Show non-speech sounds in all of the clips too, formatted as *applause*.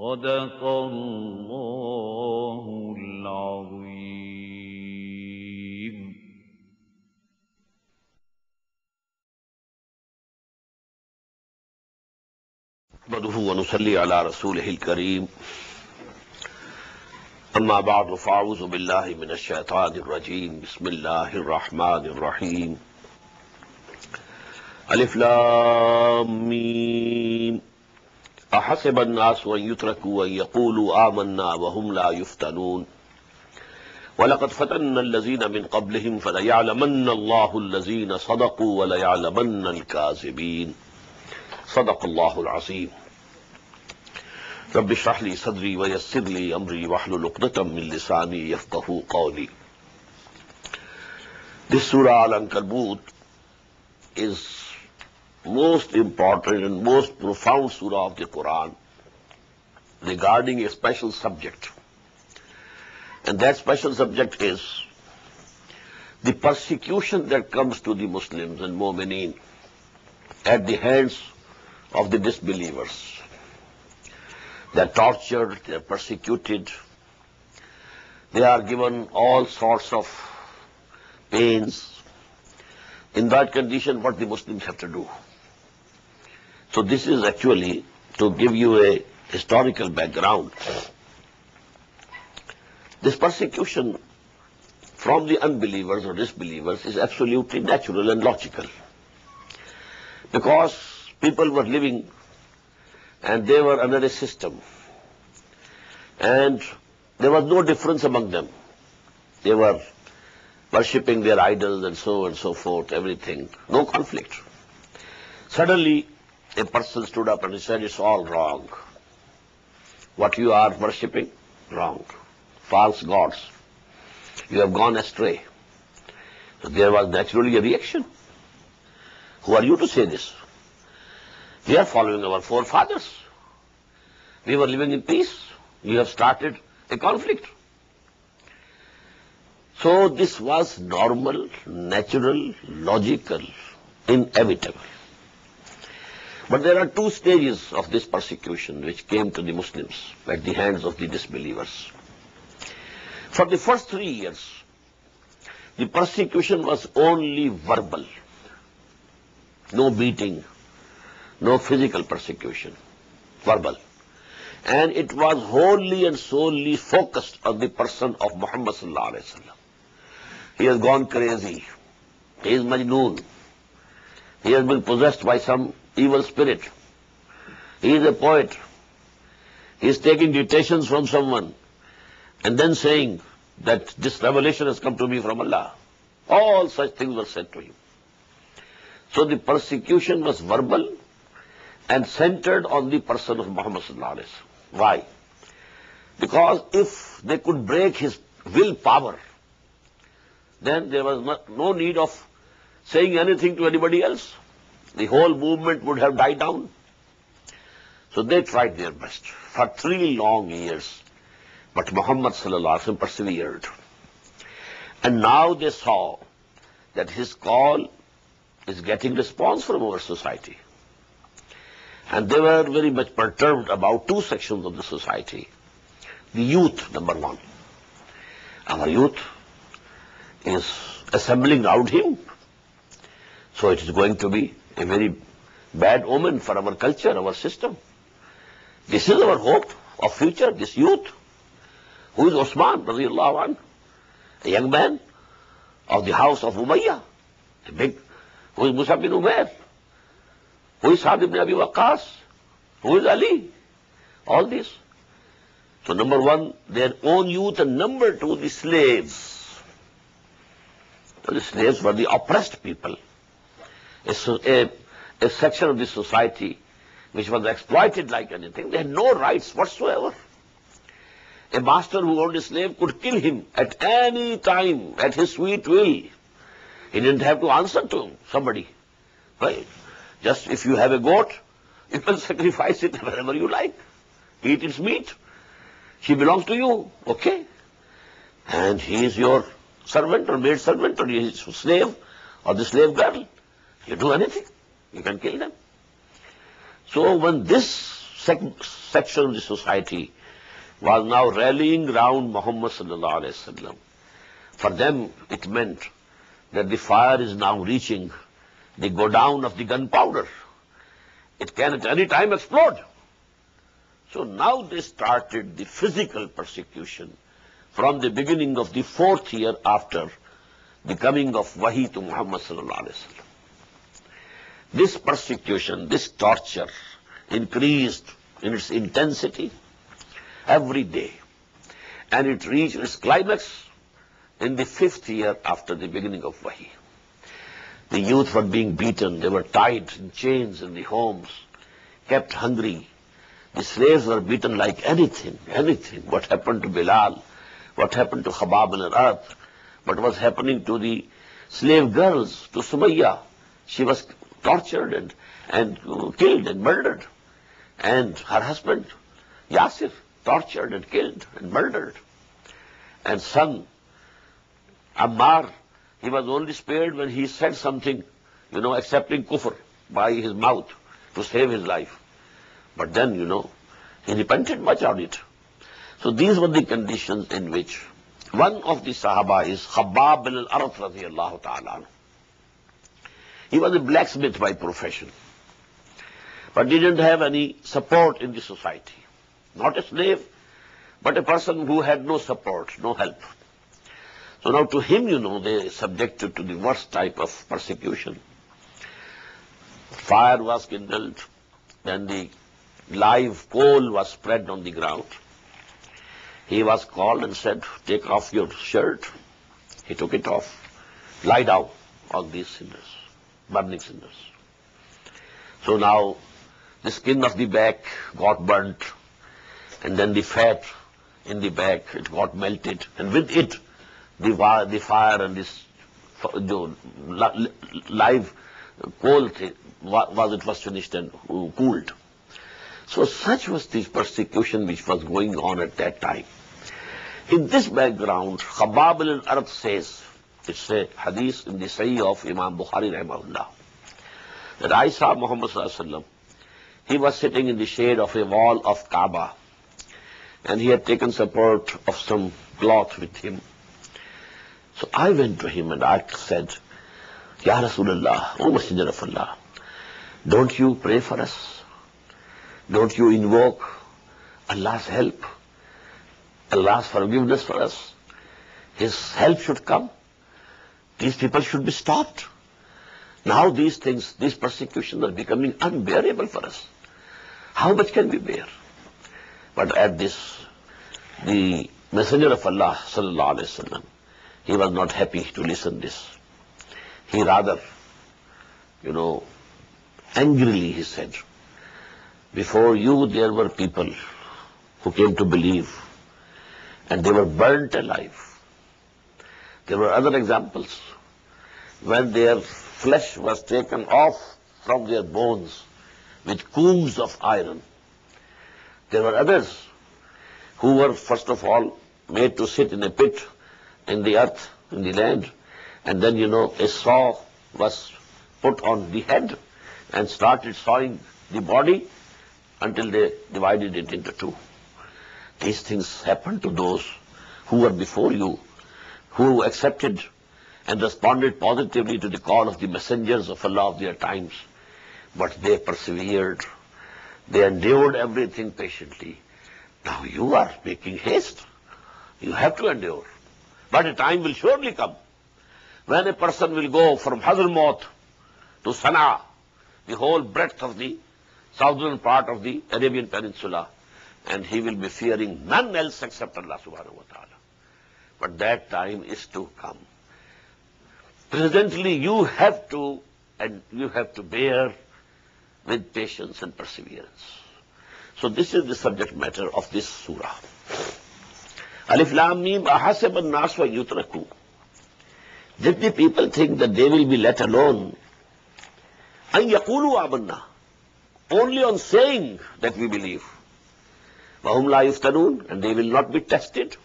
صدق الله العظيم نحمده ونصلي على رسوله الكريم. أما بعد فأعوذ بالله من الشيطان الرجيم. بسم الله الرحمن الرحيم. ألف لام ميم. أحسب الناس أن يتركوا أن يقولوا آمنا وهم لا يفتنون. ولقد فتنا الذين من قبلهم فليعلمن الله الذين صدقوا وليعلمن الكاذبين. صدق الله العظيم. رب اشرح لي صدري ويسر لي أمري واحلل عقدة من لساني يفقهوا قولي. This surah Al-Ankabut is most important and most profound surah of the Quran regarding a special subject. And that special subject is the persecution that comes to the Muslims and Mu'mineen at the hands of the disbelievers. They're tortured, they're persecuted, they are given all sorts of pains. In that condition, what the Muslims have to do? So this is actually to give you a historical background. This persecution from the unbelievers or disbelievers is absolutely natural and logical. Because people were living and they were under a system. And there was no difference among them. They were worshipping their idols and so on and so forth, everything. No conflict. Suddenly, a person stood up and he said, it's all wrong. What you are worshipping, wrong. False gods. You have gone astray. So there was naturally a reaction. Who are you to say this? We are following our forefathers. We were living in peace. You have started a conflict. So this was normal, natural, logical, inevitable. But there are two stages of this persecution which came to the Muslims at the hands of the disbelievers. For the first three years, the persecution was only verbal. No beating, no physical persecution, verbal. And it was wholly and solely focused on the person of Muhammad sallallahu alaihi wasallam. He has gone crazy. He is Majnoon. He has been possessed by some evil spirit. He is a poet. He is taking dictations from someone and then saying that this revelation has come to me from Allah. All such things were said to him. So the persecution was verbal and centered on the person of Muhammad sallallahu alaihi wasallam. Why? Because if they could break his willpower, then there was no, no need of saying anything to anybody else. The whole movement would have died down. So they tried their best for three long years. But Muhammad persevered. And now they saw that his call is getting response from our society. And they were very much perturbed about two sections of the society. The youth, number one. Our youth is assembling around him. So it is going to be a very bad omen for our culture, our system. This is our hope of future, this youth. Who is Osman, radiallahu anh? A young man of the house of Umayyah. A big, who is Mus'ab bin Umair? Who is Sa'd ibn Abi Waqqas? Who is Ali? All this. So number one, their own youth, and number two, the slaves. The slaves were the oppressed people. A, a, a section of the society which was exploited like anything. They had no rights whatsoever. A master who owned a slave could kill him at any time, at his sweet will. He didn't have to answer to somebody. Right? Just if you have a goat, *laughs* you can sacrifice it wherever you like. Eat its meat. She belongs to you. Okay? And he is your servant or maid servant or his slave or the slave girl. You do anything. You can kill them. So when this sec section of the society was now rallying round Muhammad sallallahu for them it meant that the fire is now reaching the go down of the gunpowder. It can at any time explode. So now they started the physical persecution from the beginning of the fourth year after the coming of Wahi to Muhammad sallallahu alaihi wasallam. This persecution, this torture increased in its intensity every day. And it reached its climax in the fifth year after the beginning of Wahi. The youth were being beaten, they were tied in chains in the homes, kept hungry. The slaves were beaten like anything, anything. What happened to Bilal, what happened to Khabab al-Arab, what was happening to the slave girls, to Sumayya. She was tortured and, and killed and murdered. And her husband, Yasir, tortured and killed and murdered. And son, Ammar, he was only spared when he said something, you know, accepting kufr by his mouth to save his life. But then, you know, he repented much on it. So these were the conditions in which one of the Sahaba is Khabbab bin al-Arat radiallahu ta'ala. He was a blacksmith by profession, but didn't have any support in the society. Not a slave, but a person who had no support, no help. So now to him, you know, they subjected to the worst type of persecution. Fire was kindled, then the live coal was spread on the ground. He was called and said, take off your shirt. He took it off. Lie down on these cinders burning cinders. So now the skin of the back got burnt and then the fat in the back, it got melted and with it the, the fire and this the live coal was it was finished and uh, cooled. So such was the persecution which was going on at that time. In this background, Khabbab al-Arat says, it's a hadith in the Sahih of Imam Bukhari rahimahullah. That I saw Muhammad sallallahu He was sitting in the shade of a wall of Kaaba. And he had taken support of some cloth with him. So I went to him and I said, Ya Rasulullah, O Messenger of Allah, don't you pray for us? Don't you invoke Allah's help? Allah's forgiveness for us? His help should come. These people should be stopped. Now these things, these persecutions are becoming unbearable for us. How much can we bear? But at this, the Messenger of Allah, sallallahu alaihi wasallam, he was not happy to listen this. He rather, you know, angrily he said, before you there were people who came to believe and they were burnt alive. There were other examples when their flesh was taken off from their bones with combs of iron. There were others who were first of all made to sit in a pit in the earth, in the land, and then, you know, a saw was put on the head and started sawing the body until they divided it into two. These things happened to those who were before you, who accepted and responded positively to the call of the messengers of Allah of their times. But they persevered. They endured everything patiently. Now you are making haste. You have to endure. But a time will surely come when a person will go from Hazramaut to Sana'a, the whole breadth of the southern part of the Arabian Peninsula, and he will be fearing none else except Allah subhanahu wa ta'ala. But that time is to come. Presently you have to, and you have to bear with patience and perseverance. So this is the subject matter of this surah. Alif Lam Mim Ahasib an-nas wa yutraku. Did the people think that they will be let alone? An yaqulu amanna. Only on saying that we believe. Wahum la yuftanun, and they will not be tested.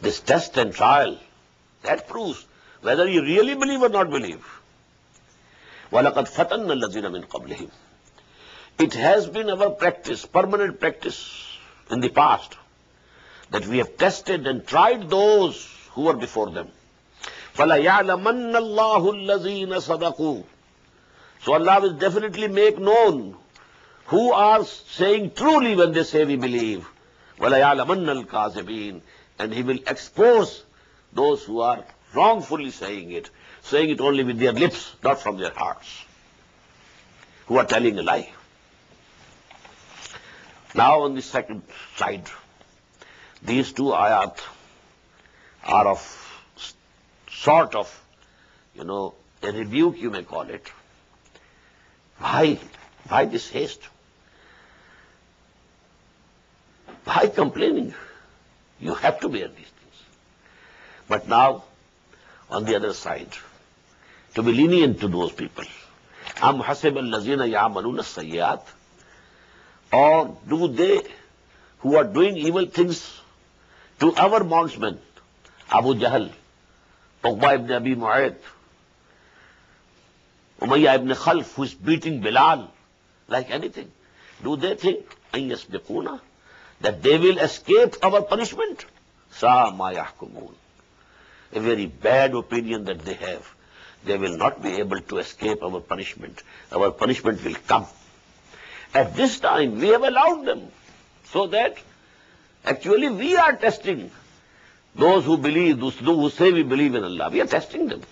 This test and trial, that proves whether you really believe or not believe. وَلَقَدْ فَتَنَّ الَّذِينَ مِنْ قَبْلِهِمْ It has been our practice, permanent practice in the past, that we have tested and tried those who were before them. فَلَيَعْلَمَنَّ اللَّهُ الَّذِينَ صَدَقُوا So Allah will definitely make known who are saying truly when they say we believe. وَلَيَعْلَمَنَّ الْكَاذِبِينَ And He will expose those who are wrongfully saying it, saying it only with their lips, not from their hearts, who are telling a lie. Now on the second side, these two ayat are of sort of, you know, a rebuke you may call it. Why? Why this haste? Why complaining? You have to bear these things. But now, on the other side, to be lenient to those people. Am hasib al-lazina ya'maluna sayyat. Or do they, who are doing evil things to our bondsmen, Abu Jahl, Uqba ibn Abi Mu'ayyid, Umayyah ibn Khalf, who is beating Bilal like anything, do they think, أن يسبقuna, that they will escape our punishment? Sa ma. A very bad opinion that they have. They will not be able to escape our punishment. Our punishment will come. At this time, we have allowed them so that actually we are testing those who believe, those who say we believe in Allah. We are testing them.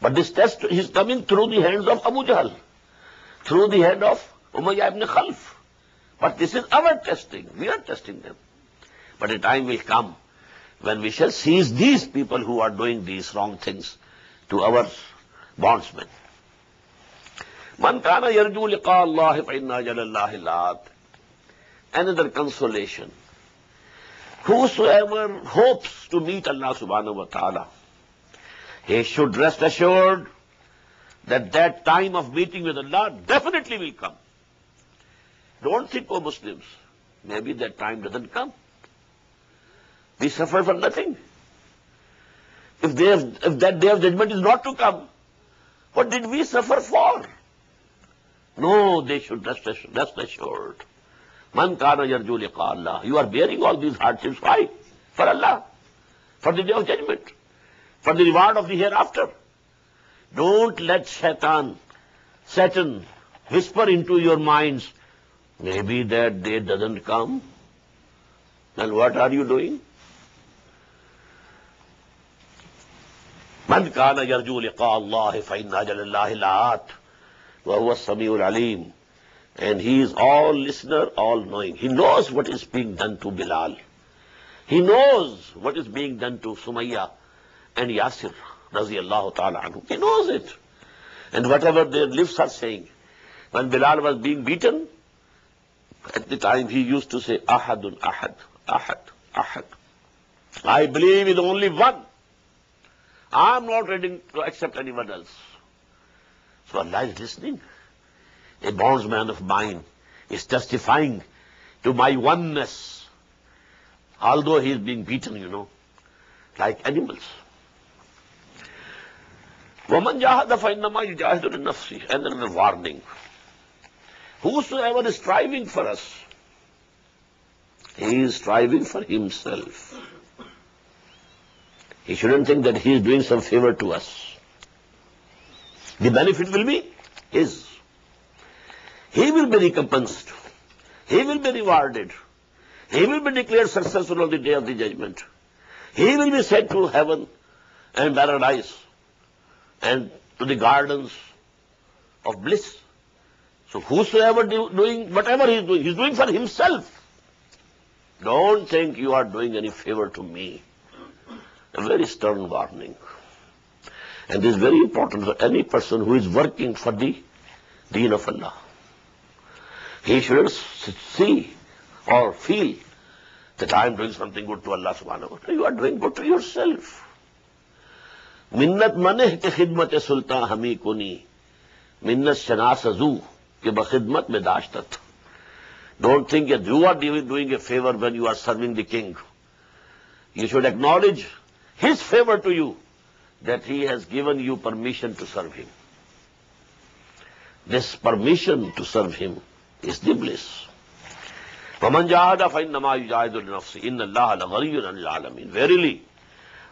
But this test is coming through the hands of Abu Jahl, through the hand of Umayyah ibn Khalf. But this is our testing. We are testing them. But a time will come when we shall seize these people who are doing these wrong things to our bondsmen. Man. Another consolation. Whosoever hopes to meet Allah subhanahu wa ta'ala, he should rest assured that that time of meeting with Allah definitely will come. Don't think, oh Muslims, maybe that time doesn't come. We suffer for nothing. If, they have, if that day of judgment is not to come, what did we suffer for? No, they should rest, rest assured. Man kana yarju Allah. You are bearing all these hardships. Why? For Allah. For the day of judgment. For the reward of the hereafter. Don't let Satan, whisper into your minds, maybe that day doesn't come. Then what are you doing? من كان يرجو لقاء الله فإن أجل الله لآت وهو السميع العليم and he is all listener, all knowing. He knows what is being done to Bilal. He knows what is being done to Sumayya and Yasir, radiallahu ta'ala anhu. He knows it. And whatever their lips are saying, when Bilal was being beaten, at the time he used to say, Ahadun, Ahad, Ahad, Ahad. I believe in only one. I am not ready to accept anyone else. So Allah is listening. A bondsman of mine is testifying to my oneness, although he is being beaten, you know, like animals. وَمَنْ جَاهَدَ فَإِنَّمَا يُجَاهِدُ لِنَفْسِهِ Another warning. Whosoever is striving for us, he is striving for himself. He shouldn't think that he is doing some favor to us. The benefit will be his. He will be recompensed. He will be rewarded. He will be declared successful on the day of the judgment. He will be sent to heaven and paradise and to the gardens of bliss. So whoever doing whatever he's doing for himself don't think you are doing any favour to me very strong warning and this very important for any person who is working for the دین of Allah he should see or feel that I am doing something good to Allah سبحان you are doing good to yourself منت منح کے خدمت سلطان حمی کونی منت شناس ازو don't think that you are doing, a favor when you are serving the king. You should acknowledge his favor to you that he has given you permission to serve him. This permission to serve him is the bliss. فَمَنْ جَاهَدَ فَإِنَّمَا يُجَاهِدُ لِنَفْسِ إِنَّ اللَّهَ لَغَرِيٌّ عَنِ الْعَالَمِينَ. Verily,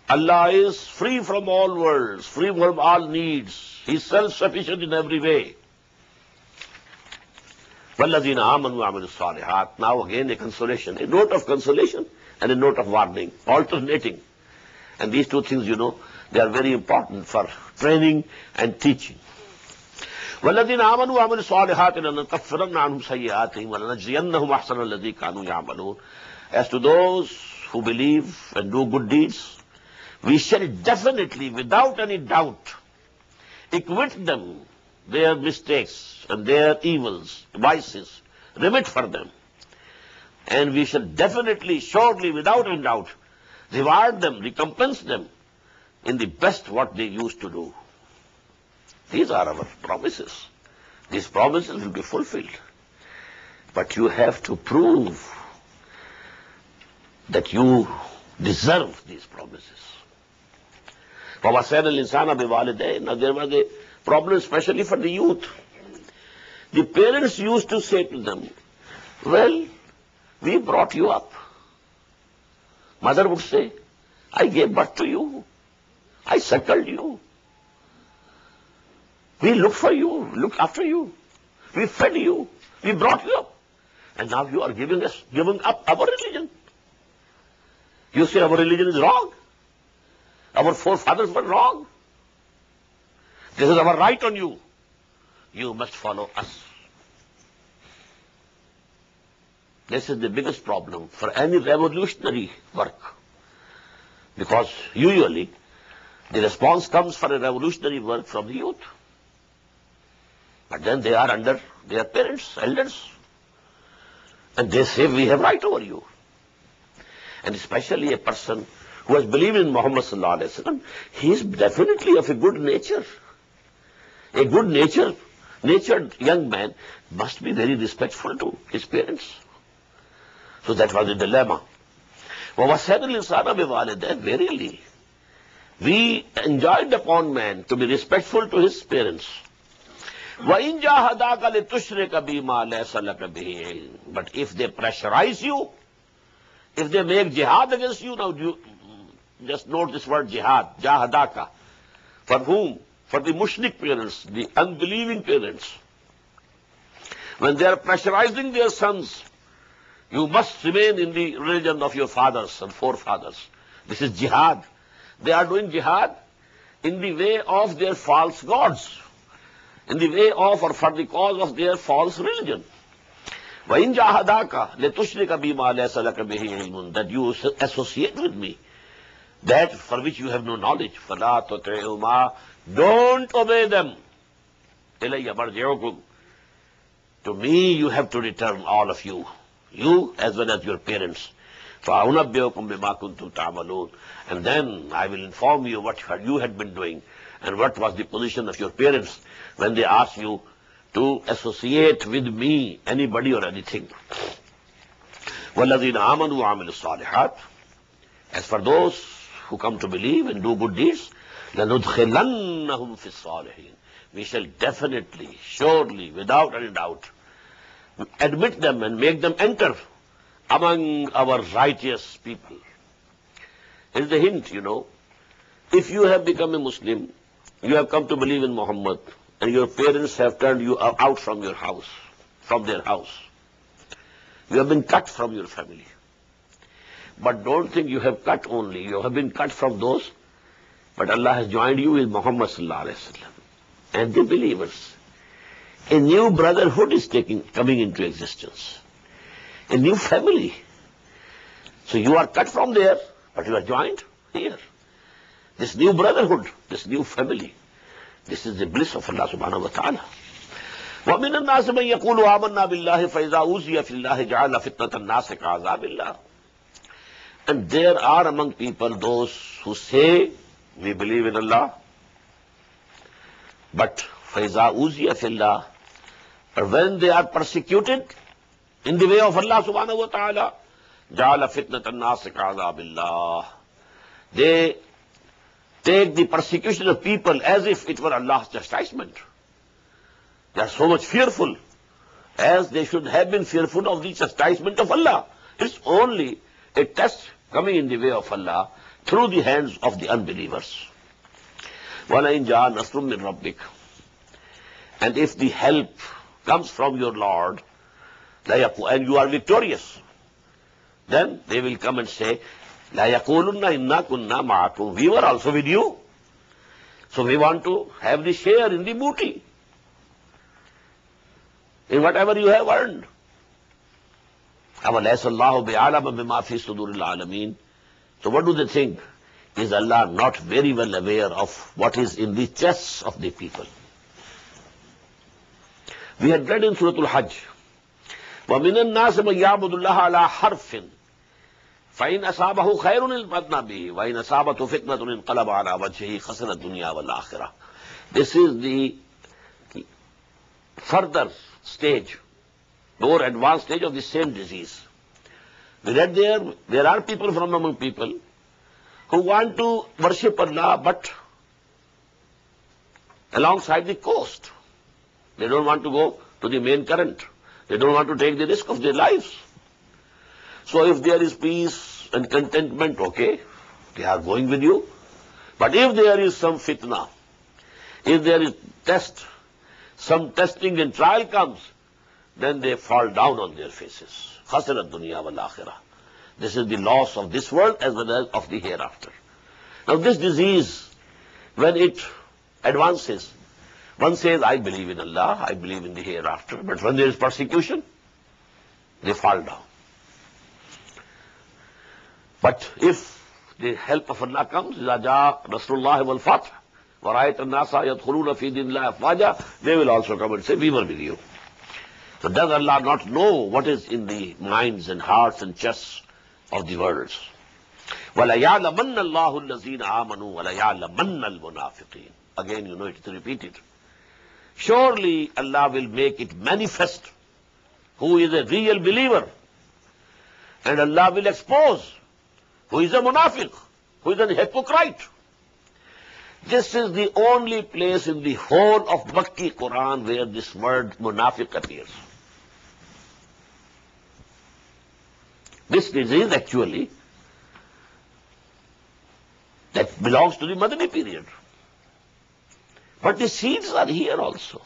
Allah is free from all worlds, free from all needs. He is self-sufficient in every way. والذین آمنوا عمل الصالحات. Now again a consolation a note of consolation and a note of warning alternating and these two things you know they are very important for training and teaching والذین آمنوا عمل الصالحات لن تفرن عنهم سیئاتهم ولنجزینهم احسن الذی کانوا یعملون. As to those who believe and do good deeds we shall definitely without any doubt equip them their mistakes and their evils, vices, remit for them. And we shall definitely, surely, without any doubt, reward them, recompense them in the best what they used to do. These are our promises. These promises will be fulfilled. But you have to prove that you deserve these promises. وَوَسَيْنَ الْإِنسَانَ بِوَالِدَيْهِ Now there was a problem especially for the youth. The parents used to say to them, well, we brought you up. Mother would say, I gave birth to you. I suckled you. We looked for you, looked after you. We fed you. We brought you up. And now you are giving us, giving up our religion. You say our religion is wrong. Our forefathers were wrong. This is our right on you. You must follow us. This is the biggest problem for any revolutionary work. Because usually the response comes for a revolutionary work from the youth. But then they are under their parents, elders. And they say, we have right over you. And especially a person who has believed in Muhammad he is definitely of a good nature. A good nature, natured young man must be very respectful to his parents. So that was the dilemma. وَوَسَيْنَ الْإِنسَانَ بِوَالِدَيْهِ Verily, we enjoined upon man to be respectful to his parents. وَإِنْ جَاهَدَاكَ لِتُشْرِكَ بِمَا لَيْسَ لَكَ بِهِ عِلْمٍ But if they pressurize you, if they make jihad against you, now you just note this word jihad, jahadaka. For whom? For the mushrik parents, the unbelieving parents. When they are pressurizing their sons, you must remain in the religion of your fathers and forefathers. This is jihad. They are doing jihad in the way of their false gods in the way of or for the cause of their false religion. وَإِن جَاهَدَاكَ لَتُشْرِكَ بِمَا لَيْسَ لَكَ بِهِ عِلْمٌ That you associate with me, that for which you have no knowledge. فَلَا تُطِعْهُمَا Don't obey them. إِلَيَّ مَرْجِعُكُمْ To me you have to return, all of you. You as well as your parents. فَأَوْنَبِّئُكُمْ بِمَا كُنْتُمْ تَعْمَلُونَ And then I will inform you what you had been doing and what was the position of your parents when they ask you to associate with me anybody or anything. وَالَّذِينَ آمَنُوا وَعَمِلُوا الصَّالِحَاتِ As for those who come to believe and do good deeds, لَنُدْخِلَنَّهُمْ فِي الصَّالِحِينَ We shall definitely, surely, without any doubt, admit them and make them enter among our righteous people. Here's the hint, you know. If you have become a Muslim, you have come to believe in Muhammad, and your parents have turned you out from your house, from their house. You have been cut from your family. But don't think you have cut only. You have been cut from those, but Allah has joined you with Muhammad sallallahu alaihi wasallam and the believers. A new brotherhood is taking, coming into existence. A new family. So you are cut from there, but you are joined here. this new brotherhood, this new family. This is the bliss of Allah subhanahu wa ta'ala. ومن الناس من يقول آمنا بالله فإذا أوذي في الله جعل فتنة الناس كعذاب الله. And there are among people those who say, we believe in Allah, but فإذا أوذي في الله, but when they are persecuted in the way of Allah subhanahu wa ta'ala, جعل فتنة الناس كعذاب الله. They take the persecution of people as if it were Allah's chastisement. They are so much fearful as they should have been fearful of the chastisement of Allah. It's only a test coming in the way of Allah through the hands of the unbelievers ولا ان جا نسل ربک and if the help comes from your lord and you are victorious then they will come and say لا انا کننا معکم we were also with you so we want to have the share in the booty in whatever you have earned اب علیہ صلی اللہ بعالم بما فی صدور العالمین So what do they think? Is Allah not very well aware of what is in the chests of the people? We had read in Surah Al-Hajj, وَمِنَ النَّاسِ مَنْ يَعْبُدُ اللَّهَ عَلَى حَرْفٍ فإن أصابه خير انبطنا به وإن أصابته فتنة انقلب على وجهه خسر الدنيا والآخرة This is the further stage, more advanced stage of the same disease. Read there, there are people from among people who want to worship Allah but alongside the coast. They don't want to go to the main current. They don't want to take the risk of their lives. So if there is peace and contentment, okay, they are going with you. But if there is some fitna, if there is test, some testing and trial comes, then they fall down on their faces. خسرت دنیا والآخرہ. This is the loss of this world as well of the hereafter now this disease when it advance one says I believe in Allah I believe in the hereafter but when there is persecution they fall down but if the help of Allah comes راجا رسول اللہ والفتح ورائت الناس يدخلون في دين الله افواجا they will also come and say we were with you. So does Allah not know what is in the minds and hearts and chests of the worlds? وَلَيَعْلَمَنَّ اللَّهُ الَّذِينَ آمَنُوا وَلَيَعْلَمَنَّ الْمُنَافِقِينَ Again, you know it is repeated. Surely Allah will make it manifest who is a real believer. And Allah will expose who is a munafiq, who is a hypocrite. This is the only place in the whole of Makki Quran where this word munafiq appears. This disease actually that belongs to the Madani period. But the seeds are here also.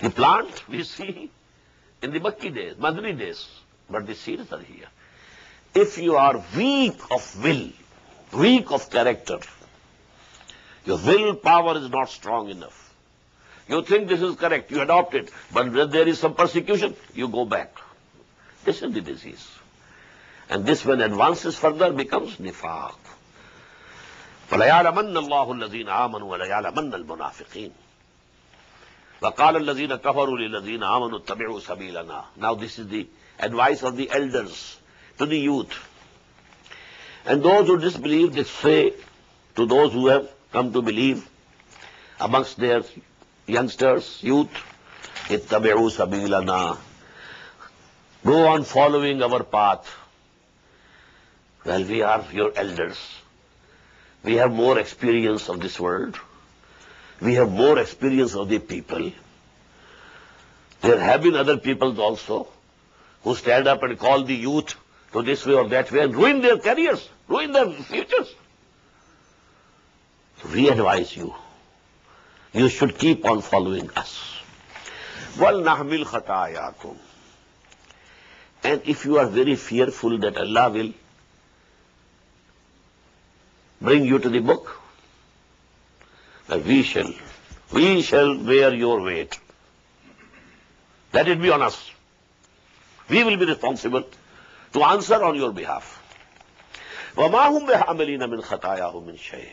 The plant we see in the Makki days, Madani days, but the seeds are here. If you are weak of will, weak of character, your will power is not strong enough. You think this is correct, you adopt it, but when there is some persecution, you go back. This is the disease. And this, when advances further, becomes nifaq. فليعلمن الله الذين آمنوا وليعلمن المنافقين وقال الذين كفروا للذين آمنوا اتبعوا سبيلنا Now this is the advice of the elders to the youth. And those who disbelieve, they say to those who have come to believe amongst their youngsters, youth, ittabi'u sabilana. Go on following our path. Well, we are your elders. We have more experience of this world. We have more experience of the people. There have been other peoples also who stand up and call the youth to this way or that way and ruin their careers, ruin their futures. We advise you. You should keep on following us. وَلْنَحْمِلْ خَطَايَاكُمْ And if you are very fearful that Allah will bring you to the book, that we shall, we shall bear your weight. Let it be on us. We will be responsible to answer on your behalf. وَمَا هُمْ بِحَامِلِينَ مِنْ خَطَايَاهُمْ مِنْ شَيْءٍ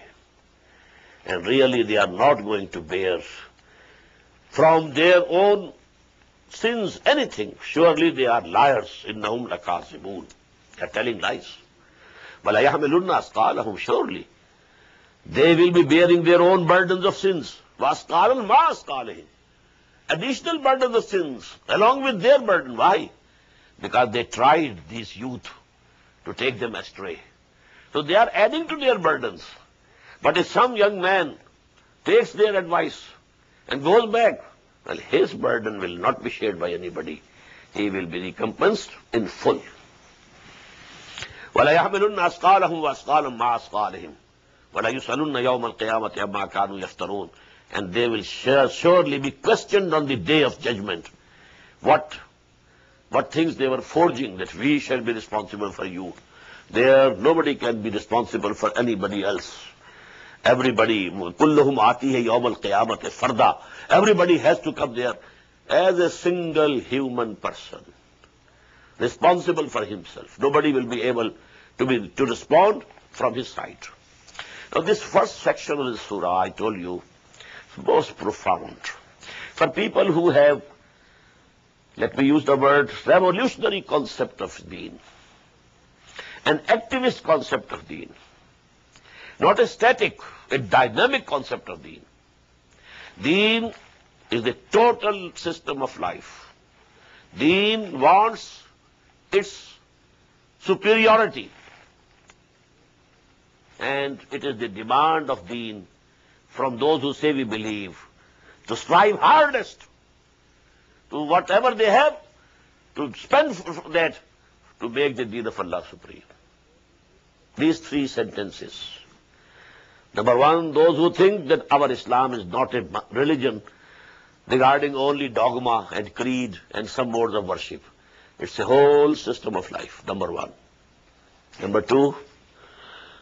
And really they are not going to bear from their own sins anything. Surely they are liars. إِنَّهُمْ لَكَاذِبُونَ They are telling lies. وَلَا يَحْمِلُنَّ أَثْقَالَهُم Surely they will be bearing their own burdens of sins. وَأَثْقَالًا مَا أَثْقَالِهِمْ Additional burdens of sins along with their burden. Why? Because they tried these youth to take them astray. So they are adding to their burdens. But if some young man takes their advice and goes back, well, his burden will not be shared by anybody. He will be recompensed in full. وَلَا يَحْمِلُنَّ أَثْقَالَهُمْ وَأَثْقَالًا مَا أَثْقَالِهِمْ وَلَا يُسْأَلُنَّ يَوْمَ الْقِيَامَةِ عَمَّا كَانُوا يَفْتَرُونَ And they will sure- surely be questioned on the day of judgment. What, what things they were forging that we shall be responsible for you. There, nobody can be responsible for anybody else. Everybody کلحم آتی ہے یوم القیامت، فردا. Everybody has to come there as a single human person responsible for himself nobody will be able to be to respond from his side this first section of سورا I tell you most profound for people who have let me use the word revolutionary concept of دین اینڈ ایکٹیوسٹ کانسپٹ آف دین not a static, a dynamic concept of deen. Deen is the total system of life. Deen wants its superiority. And it is the demand of deen from those who say we believe to strive hardest to whatever they have to spend that to make the deen of Allah supreme. These three sentences. Number one, those who think that our Islam is not a religion regarding only dogma and creed and some modes of worship. It's a whole system of life, number one. Number two,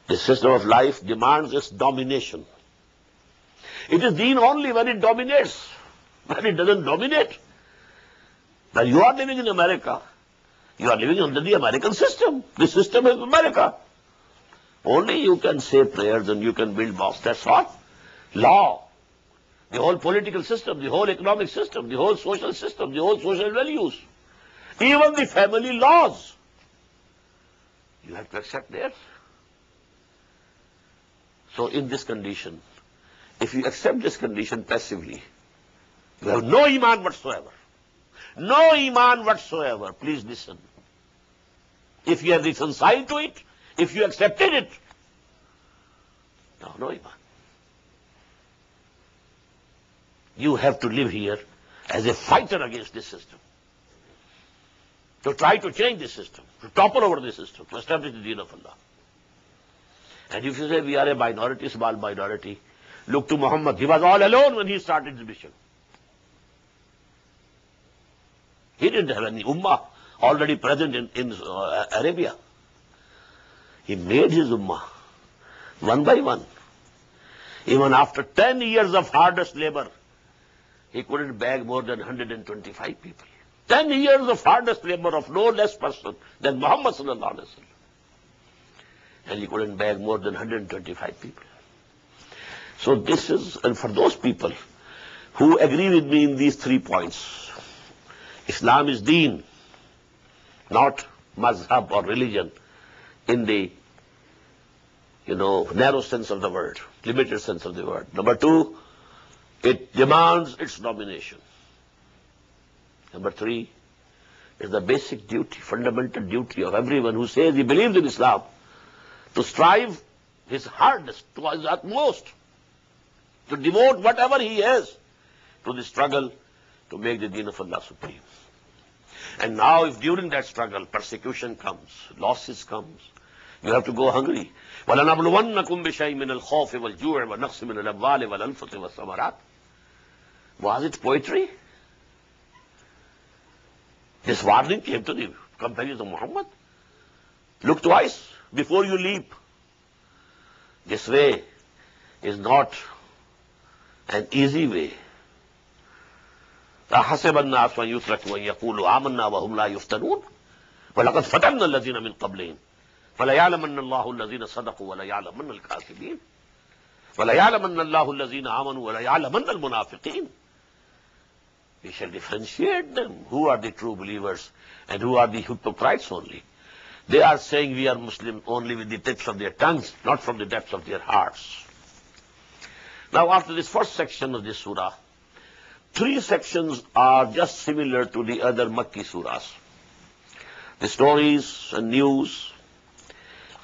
the system of life demands its domination. It is deen only when it dominates. When it doesn't dominate. Now you are living in America. You are living under the American system. The system is America. Only you can say prayers and you can build mosques. That's what? Law. The whole political system, the whole economic system, the whole social system, the whole social values. Even the family laws. You have to accept theirs. So in this condition, if you accept this condition passively, you have no iman whatsoever. No iman whatsoever. Please listen. If you are reconciled to it, if you accepted it, no, no iman. You have to live here as a fighter against this system. To try to change this system, to topple over this system, to establish the deen of Allah. And if you say we are a minority, small minority, look to Muhammad. He was all alone when he started his mission. He didn't have any ummah already present in, in uh, Arabia. He made his ummah one by one. Even after 10 years of hardest labor, he couldn't bag more than 125 people. 10 years of hardest labor of no less person than Muhammad sallallahu alaihi wasallam. And he couldn't bag more than 125 people. So this is, and for those people who agree with me in these three points, Islam is deen, not mazhab or religion in the, you know, narrow sense of the word, limited sense of the word. Number two, it demands its domination. Number three, is the basic duty, fundamental duty of everyone who says he believes in Islam to strive his hardest, to his utmost, to devote whatever he has to the struggle to make the deen of Allah supreme. And now if during that struggle persecution comes, losses comes, you have to go hungry. وَلَنَبْلُوَنَّكُمْ بِشَيْءٍ مِّنَ الْخَوْفِ وَالْجُوعِ وَنَقْصٍ مِّنَ الْأَمْوَالِ وَالْأَنفُسِ وَالثَّمَرَاتِ Was it poetry? This warning came to the companions of Muhammad. Look twice before you leap. This way is not an easy way. أحسب الناس أن يتركوا أن يقولوا آمنا وهم لا يفتنون ولقد فتنا الذين من قبلهم وَلَيَعْلَمَنَّ اللَّهُ الَّذِينَ صَدَقُوا وَلَيَعْلَمَنَّ الْكَاذِبِينَ وَلَيَعْلَمَنَّ اللَّهُ الَّذِينَ آمَنُوا وَلَيَعْلَمَنَّ الْمُنَافِقِينَ We shall differentiate them. Who are the true believers and who are the hypocrites only? They are saying we are Muslim only with the tips of their tongues, not from the depths of their hearts. Now after this first section of this surah, three sections are just similar to the other Makki surahs. The stories and news,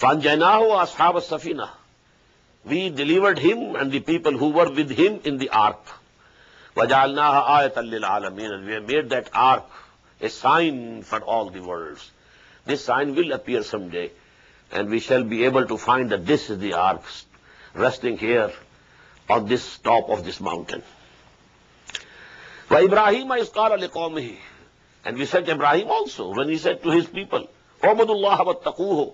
فَأَنْجَيْنَاهُ أَصْحَابَ السَّفِينَةِ We delivered him and the people who were with him in the ark. وَجَعَلْنَاهَا آيَةً لِلْعَالَمِينَ And we have made that ark a sign for all the worlds. This sign will appear someday and we shall be able to find that this is the ark resting here on this top of this mountain. وَإِبْرَاهِيمَ إِذْ قَالَ لِقَوْمِهِ And we said Ibrahim also when he said to his people, عُبُدُ اللَّهَ وَاتَّقُوهُ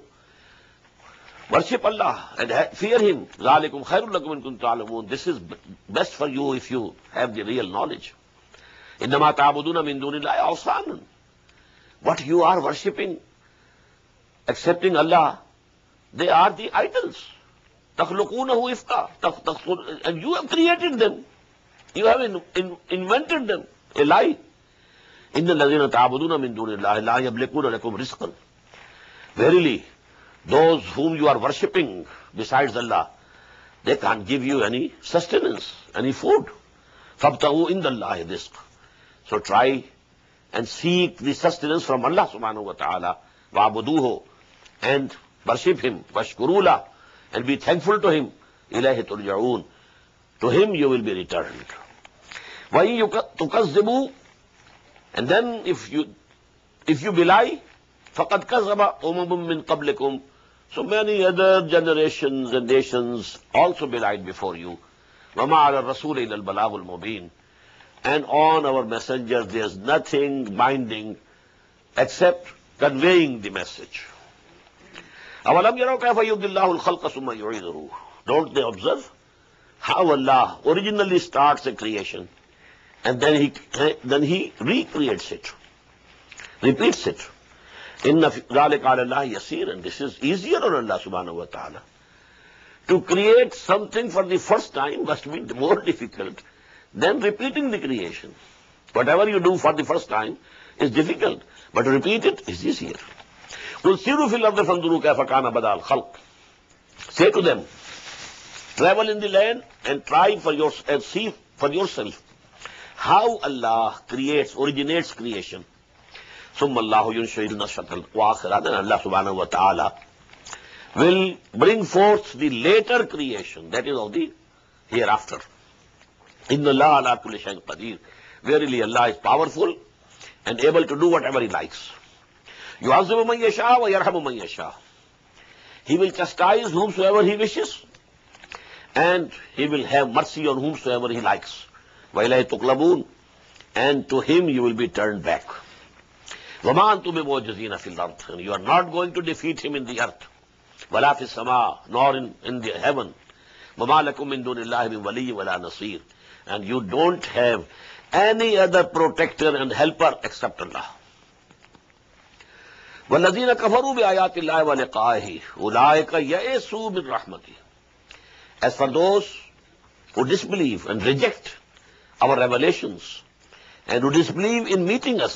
worship Allah and fear him ذالکم خیر الکم ان کنتم تعلمون. This is best for you if you have the real knowledge انما تعبدون من دون اللہ اوسان what you are worshipping excepting Allah they are the idols تخلقون ہو افقا you have created them you have invented them a lie ان الذين تعبدون من دون الله لا يملكون لكم رزقا. Verily those whom you are worshipping beside Allah they can't give you any sustenance any food فب تو ان دلہ رسک so try and seek the sustenance from Allah سبحانہ و تعالی وابدو ہو اینڈ ورشپ ہم وشکر اللہ and be thankful to him الہ ترجعون ٹو ہم یو ول بی ریٹرنڈ وہی تو کس دبو and then if you belie فقط کا زبا امم من قبلکم کم So many other generations and nations also belied before you. وَمَا عَلَى الرَّسُولِ إِلَى الْبَلَاغُ الْمُبِينَ And on our messengers there's nothing binding except conveying the message. أَوَلَمْ يَرَوْا كَيْفَ يُبْدِي اللَّهُ الْخَلْقَ ثُمَّ يُعِيدُهُ Don't they observe how Allah originally starts a creation and then he, then he recreates it, repeats it. ان اللہ یسیر and this is easier on Allah سبحانہ و تعالیٰ to create something for the first time must be more difficult than repeating the creation whatever you do for the first time is difficult but repeat it is easier کل سیرو فی لفظ فندرو کا فکان بدال خلق say to them travel in the land and try for your see for self how Allah creates originates creation ثم الله ينشئ النشأة الآخرة then Allah subhanahu wa ta'ala will bring forth the later creation that is of the hereafter إن الله على كل شيء قدير verily Allah is powerful and able to do whatever he likes يعذب من يشاء ويرحم من يشاء he will chastise whomsoever he wishes and he will have mercy on whomsoever he likes وإليه تقلبون and to him you will be turned back ومان تم وہ جزین فی الارض you are not going to defeat him in the ارتھ ولاف سما نور ان دی ہیون وما لکم من دون اللہ بن ولی ولا نصیر and you don't have any other protector and helper except Allah و نذیر کفرو بھی آیات اللہ ولقائه اولئک یئسوا من رحمتہ As for those who disbelieve and reject our revelations and who disbelieve in meeting us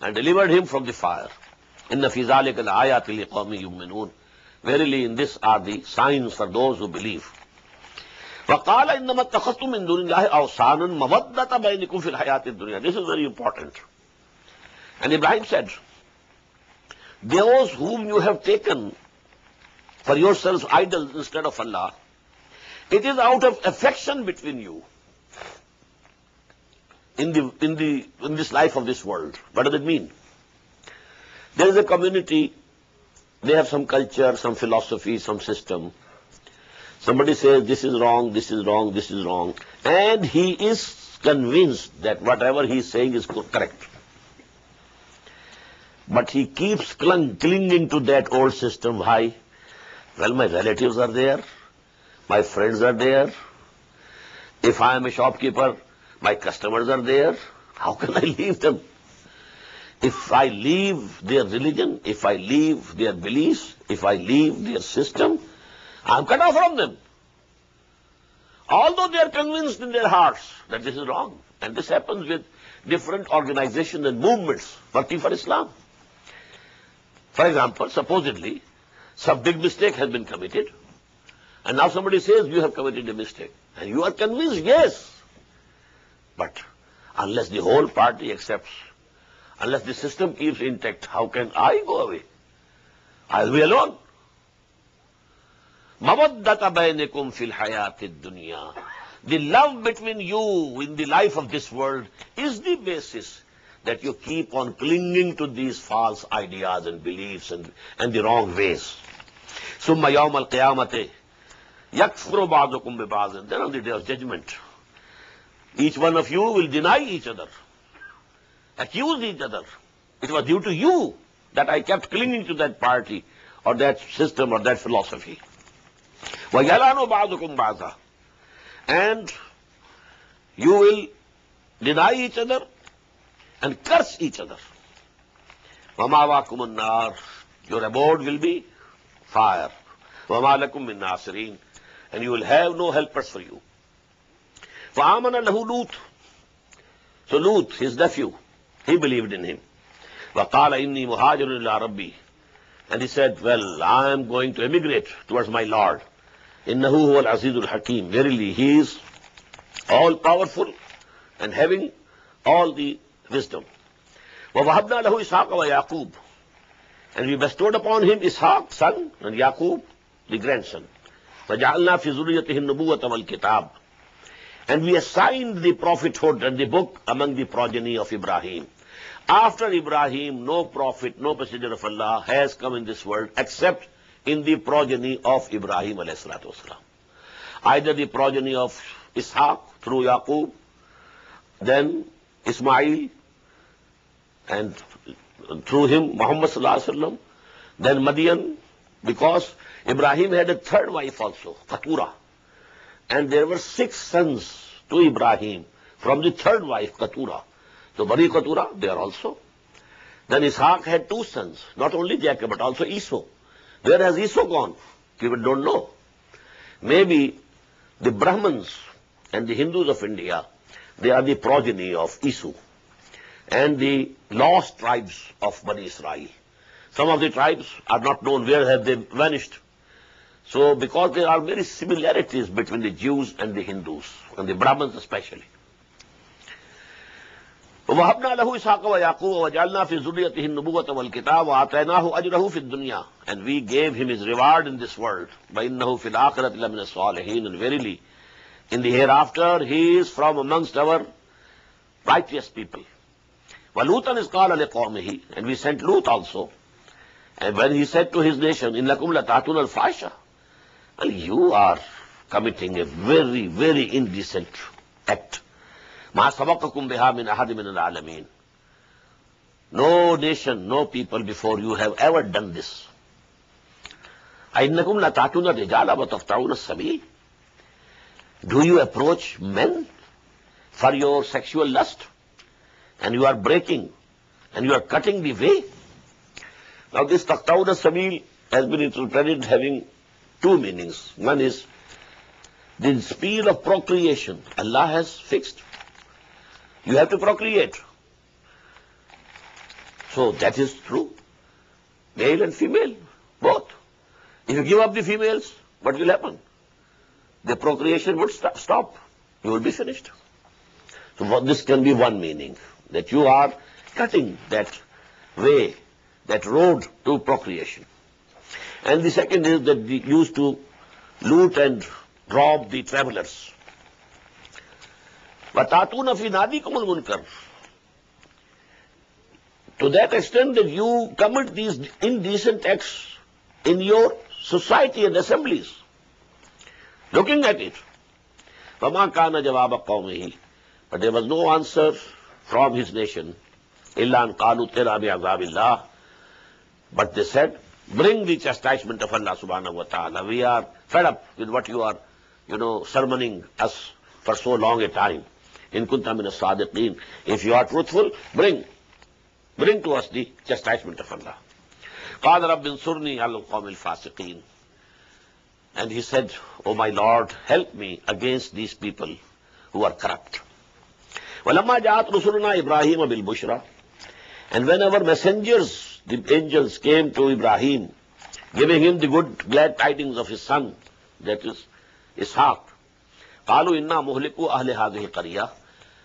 and delivered him from the fire. إِنَّ فِي ذَلِكَ الْآيَاتِ لِقَوْمٍ يُؤْمِنُونَ Verily, in this are the signs for those who believe. وقال انما اتخذتم من دون الله اوثانا مودة بينكم في الحياة الدنيا. This is very important. And Ibrahim said, those whom you have taken for yourselves idols instead of Allah, it is out of affection between you in the in the in this life of this world. What does it mean? There is a community, they have some culture, some philosophy, some system. Somebody says this is wrong, this is wrong, this is wrong, and he is convinced that whatever he is saying is correct. But he keeps clung, clinging to that old system. Why? Well, my relatives are there, my friends are there. If I am a shopkeeper, my customers are there. How can I leave them? If I leave their religion, if I leave their beliefs, if I leave their system, I'm cut off from them. Although they are convinced in their hearts that this is wrong. And this happens with different organizations and movements working for Islam. For example, supposedly, some big mistake has been committed, and now somebody says you have committed a mistake. And you are convinced, yes. But unless the whole party accepts, unless the system keeps intact, how can I go away? I'll be alone. Bainakum fil hayatid dunya. The love between you in the life of this world is the basis that you keep on clinging to these false ideas and beliefs and, and the wrong ways. Yawm al-qiyamati yakfuru ba'dukum bi ba'din. Then on the day of judgment, each one of you will deny each other, accuse each other. It was due to you that I kept clinging to that party or that system or that philosophy. And you will deny each other and curse each other. Your abode will be fire. And you will have no helpers for you. فَآمَنَ لَهُ لُوتٌ So Lut, his nephew, he believed in him. وَقَالَ إِنِّي مُهَاجِرٌ إِلَىٰ رَبِّي And he said, well, I am going to emigrate towards my Lord. إِنَّهُ هُوَ الْعَزِيزُ الْحَكِيمُ Verily, he is all powerful and having all the wisdom. وَوَهَبْنَا لَهُ إِسْحَاقَ وَيَعْقُوبَ And we bestowed upon him Ishaq, son, and Yaqub, the grandson. وَجَعَلْنَا فِي ذُرِّيَّتِهِ النُّبُوَّةَ وَالْكِتَابَ And we assigned the prophethood and the book among the progeny of Ibrahim. After Ibrahim, no prophet, no messenger of Allah has come in this world except in the progeny of Ibrahim wasalam. Either the progeny of Ishaq through Yaqub, then Ismail, and through him Muhammad wasallam, then Madian, because Ibrahim had a third wife also, Keturah. And there were six sons to Ibrahim from the third wife, Keturah. So Bani Keturah, they are also. Then Ishaq had two sons, not only Jacob, but also Esau. Where has Esau gone? People don't know. Maybe the Brahmins and the Hindus of India, they are the progeny of Esau and the lost tribes of Bani Israel. Some of the tribes are not known where have they vanished. So because there are many similarities between the Jews and the Hindus, and the Brahmins especially. وَوَهَبْنَا لَهُ إِسْحَاقَ وَيَعْقُوبَ وَجَعَلْنَا فِي ذُرِّيَّتِهِ النُّبُوَّةَ وَالْكِتَابَ وَآتَيْنَاهُ أَجْرَهُ فِي الدُّنْيَا And we gave him his reward in this world. وَإِنَّهُ فِي الْآخِرَةِ لَمِنَ الصَّالِحِينَ And verily, in the hereafter, he is from amongst our righteous people. وَلُوتًا إِذْ قَالَ لِقَوْمِهِ And we sent Lut also. And when he said to his nation, إِنَّكُمْ لَتَعْتُونَ الْفَاشَةَ Well, you are committing a very, very indecent act. مَا سَبَقَكُمْ بِهَا مِنْ أَحَدٍ مِنَ الْعَالَمِينَ No nation, no people before you have ever done this. أَإِنَّكُمْ لَتَعْتُونَ الرِّجَالَ وَتَقْطَعُونَ السَّبِيلَ Do you approach men for your sexual lust? And you are breaking, and you are cutting the way? Now this taqtawna sabil has been interpreted having two meanings. One is the speed of procreation Allah has fixed. You have to procreate. So that is true. Male and female, both. If you give up the females, what will happen? The procreation would st- stop. You will be finished. So this can be one meaning, that you are cutting that way, that road to procreation. And the second is that they used to loot and rob the travelers. وَتَعْتُونَ فِي نَادِكُمُ الْمُنْكَرِ To that extent that you commit these indecent acts in your society and assemblies. Looking at it. فَمَا كَانَ جَوَابَ قَوْمِهِ But there was no answer from his nation. إِلَّا أَنْ قَالُوا تِرَا بِعَذَابِ اللَّهِ But they said, bring the chastisement of Allah subhanahu wa ta'ala. We are fed up with what you are, you know, sermoning us for so long a time. In kunta min as-sadiqeen. If you are truthful, bring. Bring to us the chastisement of Allah. قال رب انصرني على القوم الفاسقين. And he said, O my Lord, help me against these people who are corrupt. ولما جاءت رسلنا إبراهيم بالبشرى And whenever messengers, the angels came to Ibrahim, giving him the good, glad tidings of his son, that is Ishaq, قالوا إنا مهلكوا أهل هذه القرية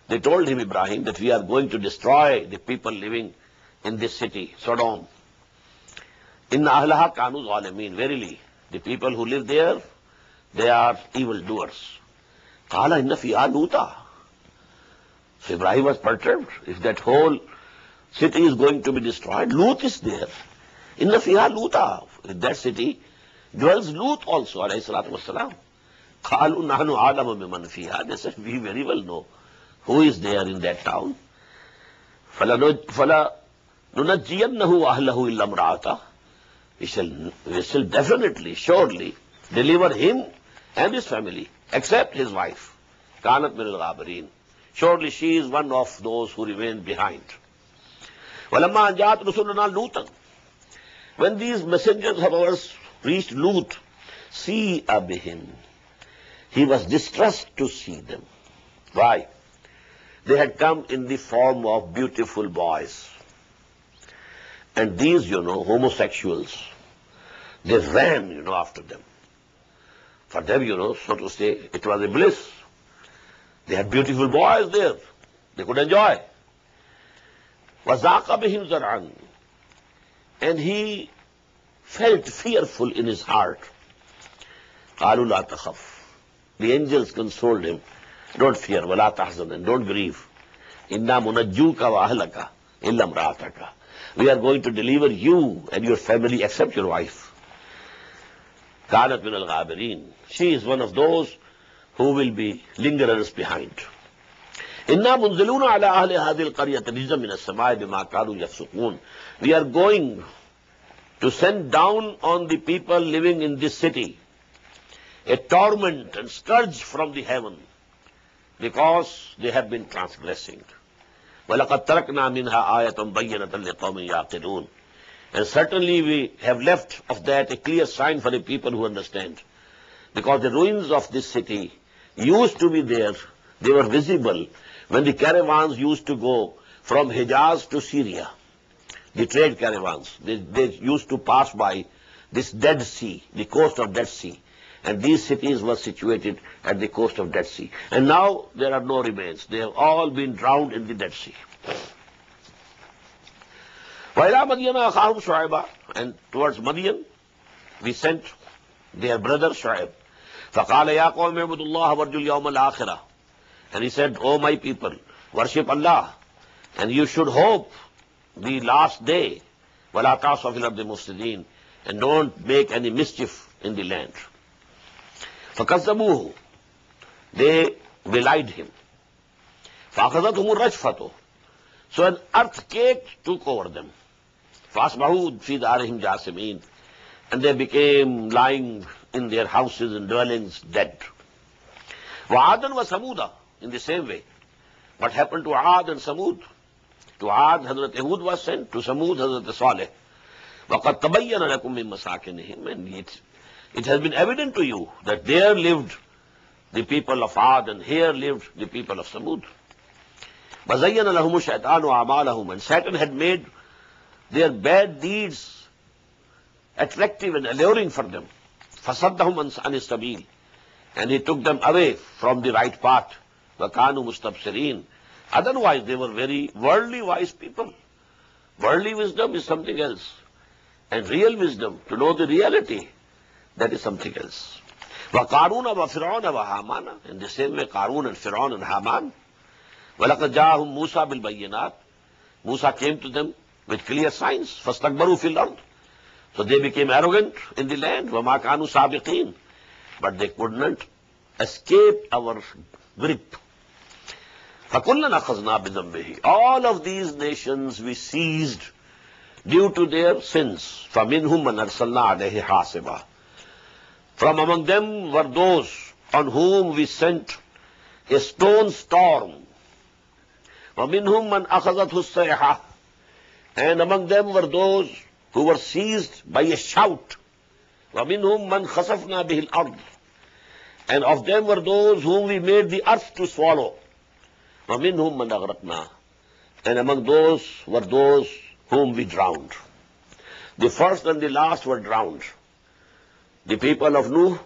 They told him, Ibrahim, that we are going to destroy the people living in this city, Sodom. Inna ahlaha kanu zalimin. Verily, the people who live there, they are evildoers. Qala inna fiha luta. So Ibrahim was perturbed. If that whole city is going to be destroyed, Lut is there. Inna fiha luta. In that city dwells Lut also, alayhi salatu wasalam. Qalu nahnu alamu biman fiha. They said, we very well know who is there in that town. فَلَا نُنَجِّيَنَّهُ وَأَهْلَهُ إِلَّا امْرَأَتَهُ We shall, we shall definitely, surely deliver him and his family, except his wife. كَانَتْ مِنَ الْغَابِرِينَ Surely she is one of those who remain behind. When these messengers of ours reached Lut, see abihim. He was distressed to see them. Why? They had come in the form of beautiful boys. And these, you know, homosexuals, they ran, you know, after them. For them, you know, so to say, it was a bliss. They had beautiful boys there. They could enjoy. وَذَاقَ بِهِمْ زَرْعًا And he felt fearful in his heart. قَالُوا لَا تَخَفْ The angels consoled him. Don't fear, وَلَا تَحْزَنْ and don't grieve. إِنَّا مُنَجُّوكَ وَأَهْلَكَ إِلَّا امْرَأَتَكَ We are going to deliver you and your family except your wife. كانت من الغابرين. She is one of those who will be lingerers behind. إنا منزلون على أهل هذه القرية رجزا من السماء بما كانوا يفسقون. We are going to send down on the people living in this city a torment and scourge from the heaven because they have been transgressing. وَلَقَدْ تَرَكْنَا مِنْهَا آيَةً بَيِّنَةً لِقَوْمٍ يَعْقِلُونَ And certainly we have left of that a clear sign for the people who understand. Because the ruins of this city used to be there, they were visible when the caravans used to go from Hijaz to Syria. The trade caravans, they, they used to pass by this Dead Sea, the coast of Dead Sea. And these cities were situated at the coast of Dead Sea. And now there are no remains. They have all been drowned in the Dead Sea. وَإِلَى مَدْيَنَ أَخَاهُمْ شُعَيْبًا And towards Madian, we sent their brother Shu'aib. فَقَالَ يَا قَوْمِ اعْبُدُوا اللَّهَ وَارْجُوا الْيَوْمَ الْآخِرَةَ And he said, O my people, worship Allah, and you should hope the last day. وَلَا تَعْصَوْا فِي الْأَرْضِ مُفْسِدِينَ And don't make any mischief in the land. فَكَذَّبُوهُ They belied him. فَأَخَذَتْهُمُ الرَّجْفَةُ So an earthquake took over them. فَأَصْبَحُوا فِي دَارِهِمْ جَاثِمِينَ And they became lying in their houses and dwellings dead. وَعَادًا وَثَمُودًا in the same way. What happened to Ad and Samud? To Ad, Hazrat Hud was sent, to Samud, Hazrat Saleh. وَقَدْ تَبَيَّنَ لَكُم مِّن مَسَاكِنِهِمْ And it, it has been evident to you that there lived the people of Ad and here lived the people of Samud. وَزَيَّنَ لَهُمُ الشَّيْطَانُ عَمَالَهُم And Satan had made their bad deeds attractive and alluring for them. فَصَدَّهُمْ عَنِ السَّبِيلِ And he took them away from the right path. وَكَانُوا مُسْتَبْصِرِينَ Otherwise, they were very worldly wise people. Worldly wisdom is something else. And real wisdom, to know the reality, that is something else. وَقَارُونَ وَفِرْعَوْنَ وَهَامَانَ In the same way, Qarun and Fir'aun and Haman. وَلَقَدْ جَاءَهُمْ مُوسَى بِالْبَيِّنَاتِ Musa came to them with clear signs. فَاسْتَكْبَرُوا فِي الْأَرْضِ So they became arrogant in the land. وَمَا كَانُوا سَابِقِينَ But they could not escape our grip. From amongst we made the earth to follow وَمِنْهُمْ مَنْ أَغْرَقْنَا And among those were those whom we drowned. The first and the last were drowned. The people of Nuh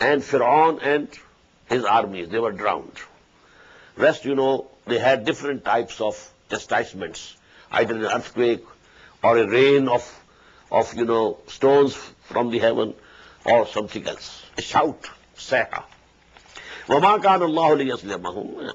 and Pharaoh and his armies, they were drowned. Rest, you know, they had different types of chastisements, either an earthquake or a rain of, of you know, stones from the heaven or something else. A shout, saha. وَمَا كَانَ اللَّهُ لِيَسْلِمَهُمْ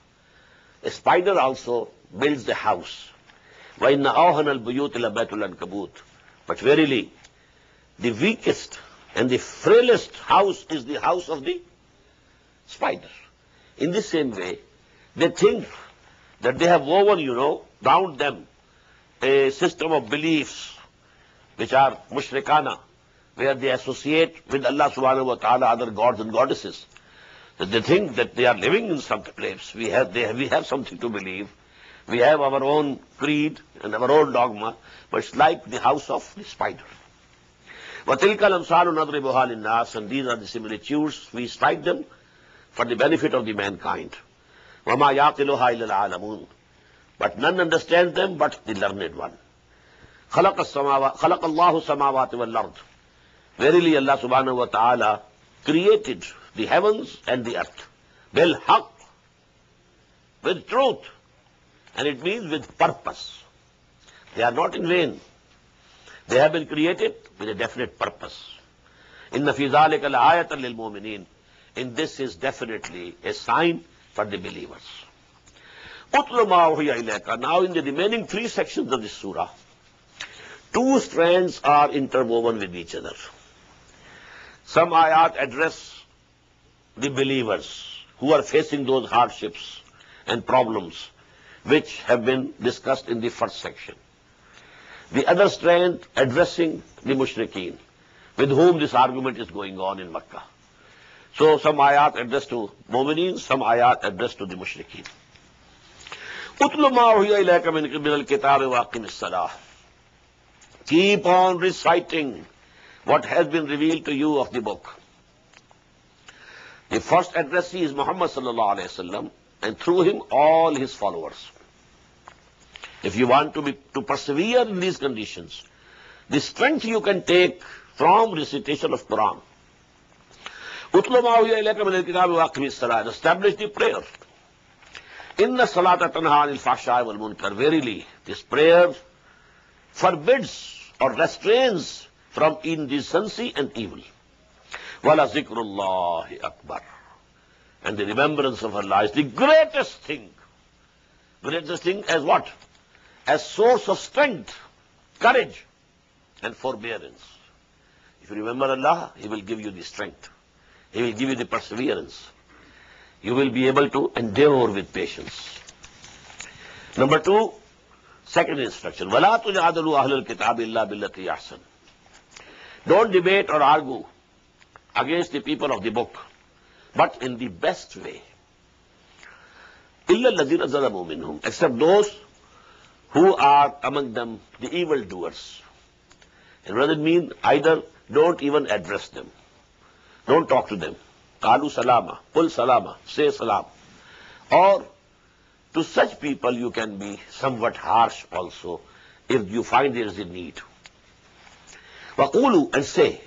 spider also builds the house وائی نا اوہن البیوت البیت الکبوت but verily the weakest and the frailest house is the house of the spider in the same way they think that they have woven you know around them a system of beliefs which are مشرکانہ why are they associate with Allah سبحانہ و تعالیٰ other gods and goddesses That they think that they are living in some place. We have, they have, we have something to believe. We have our own creed and our own dogma, but it's like the house of the spider. وَتِلْكَ الْأَمْثَالُ نَضْرِبُهَا لِلنَّاسِ And these are the similitudes. We strike them for the benefit of the mankind. وَمَا يَعْقِلُهَا إِلَّا الْعَالَمُونَ But none understands them but the learned one. خَلَقَ, السماوات, خلق اللَّهُ السَّمَاوَاتِ وَالْأَرْضِ Verily Allah subhanahu wa ta'ala created the heavens and the earth. Bil haq, with truth, and it means with purpose. They are not in vain. They have been created with a definite purpose. In the fizalik al ayatul lil mu'minin, and this is definitely a sign for the believers. Now in the remaining three sections of this surah, two strands are interwoven with each other. Some ayat address the believers who are facing those hardships and problems which have been discussed in the first section. The other strand addressing the mushrikeen, with whom this argument is going on in Makkah. So some ayat addressed to mu'mineen, some ayat addressed to the mushrikeen. Utlu ma huya ilayka min al-kitab wa aqim as Keep on reciting what has been revealed to you of the book. The first addressee is Muhammad sallallahu alayhi wasallam, and through him all his followers. If you want to, be, to persevere in these conditions, the strength you can take from recitation of Quran. Establish the prayer. Inna salata tanha anil fahsha'i wal munkar. Verily, this prayer forbids or restrains from indecency and evil. Wala zikrullahi akbar. And the remembrance of Allah is the greatest thing. Greatest thing as what? As source of strength, courage, and forbearance. If you remember Allah, He will give you the strength. He will give you the perseverance. You will be able to endure with patience. Number two, second instruction. وَلَا تُجَادَلُوا أَهْلَ الْكِتَابِ إِلَّا بِالَّتِي أَحْسَنُ Don't debate or argue against the people of the book, but in the best way. Except those who are among them the evildoers. And what does it mean? Either don't even address them. Don't talk to them. Kalu salama, pull salama, say salam. Or to such people you can be somewhat harsh also if you find there is a need. Waqulu and say,